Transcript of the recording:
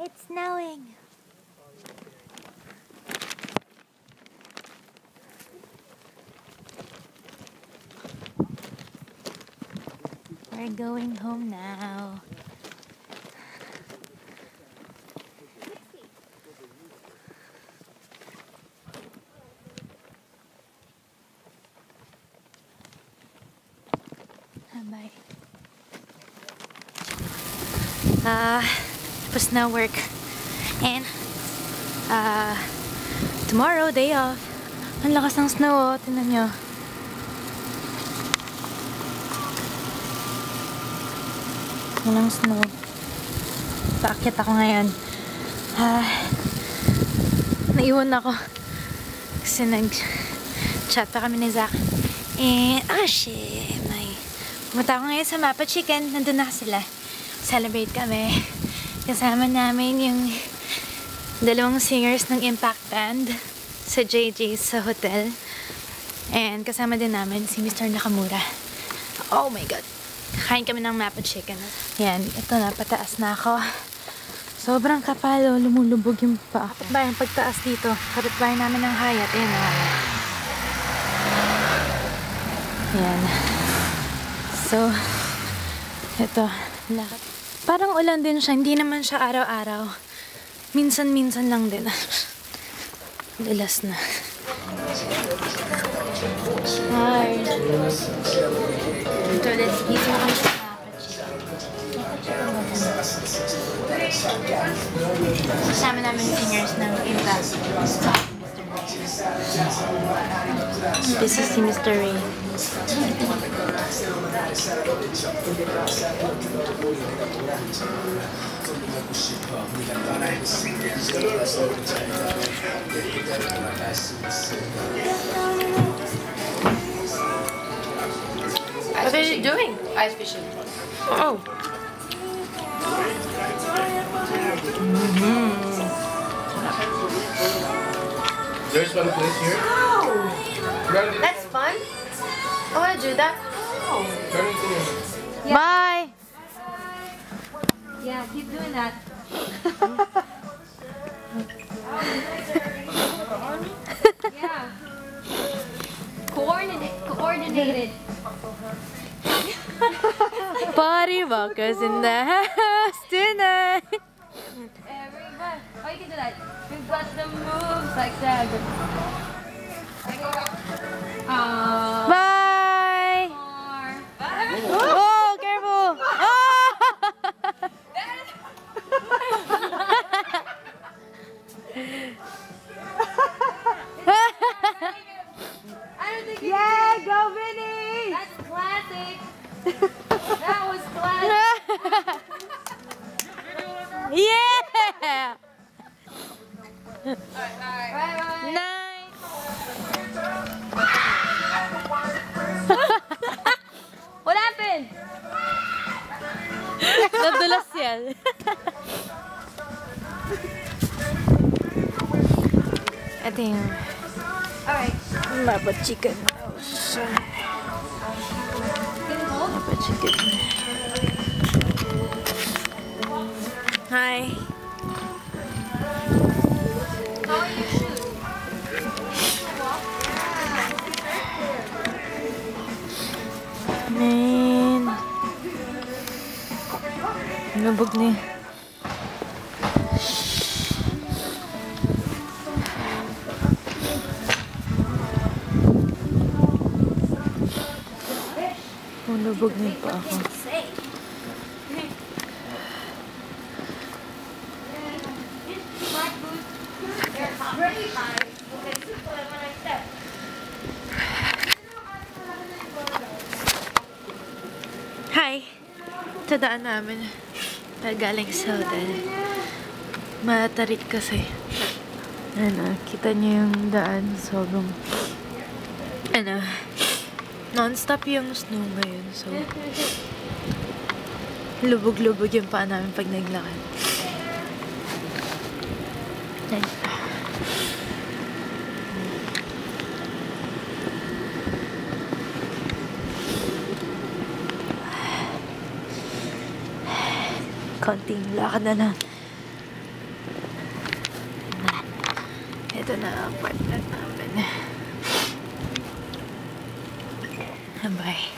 It's snowing. We're going home now. Bye. Ah, tapos na work. And, ah, tomorrow, day off. Ang lakas ng snow, oh. Tingnan nyo. Walang snow. Paakit ako ngayon. Ah, naiwan ako. Kasi nag-chat pa kami ni Zach. Eh, ah, shit. May... Pumunta ako ngayon sa Mapa Chicken. Nandun na sila. Celebrate kami. Kasama namin yung dalawang singers ng Impact Band sa JJ sa hotel. And kasama din namin si Mr. Nakamura. Oh my God. Kain kami ng Mapa Chicken. Yan, ito na, pataas na ako. Sobrang kapalo, lumulubog yung paa. Kapit pagtaas dito? Kapit namin ng hayat? Ayan na. Yan. So, ito, lakad. Parang ulan din siya, hindi naman siya araw-araw. Minsan-minsan lang din. Dalas na. Hi. Ito, let's eat na kami sa Kasama namin singers ng Impact. This is si Mr. Ray. What are you doing? Ice fishing. Oh. Mm -hmm. There's one place here. No. That's fun. I want to do that dinner. Bye! Yeah, keep doing that. yeah. Coordinate, coordinated. Party rockers in the house that was classic. yeah! Bye bye. Nice! What happened? Nadulas yan. Ito yung Alright. Chicken oh, house. Hi. Man. Nabog na eh. Nabog ni pa ako. Hi! Tadaan namin. Galing sa hotel. Matarik kasi. Ano, kita niyo yung daan. Sobrang... Ano, non-stop yung snow ngayon. So, lubog-lubog yung paa namin pag naglakad. Konting lakad na lang. Ito na ang part na namin. Bye.